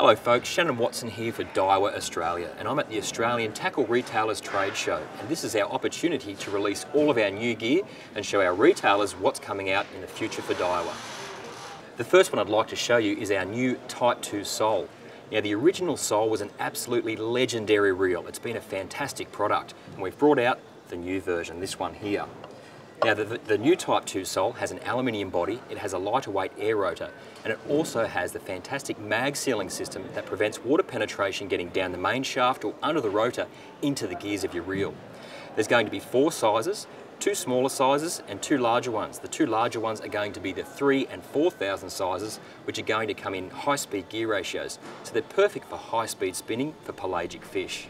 Hello folks, Shannon Watson here for Daiwa Australia and I'm at the Australian Tackle Retailers Trade Show and this is our opportunity to release all of our new gear and show our retailers what's coming out in the future for Daiwa. The first one I'd like to show you is our new Type 2 Sol. Now the original Sol was an absolutely legendary reel. It's been a fantastic product and we've brought out the new version, this one here. Now the, the, new Type 2 Sol has an aluminium body, it has a lighter weight air rotor, and it also has the fantastic mag sealing system that prevents water penetration getting down the main shaft or under the rotor into the gears of your reel. There's going to be four sizes, two smaller sizes and two larger ones. The two larger ones are going to be the 3 and 4000 sizes, which are going to come in high speed gear ratios. So they're perfect for high speed spinning for pelagic fish.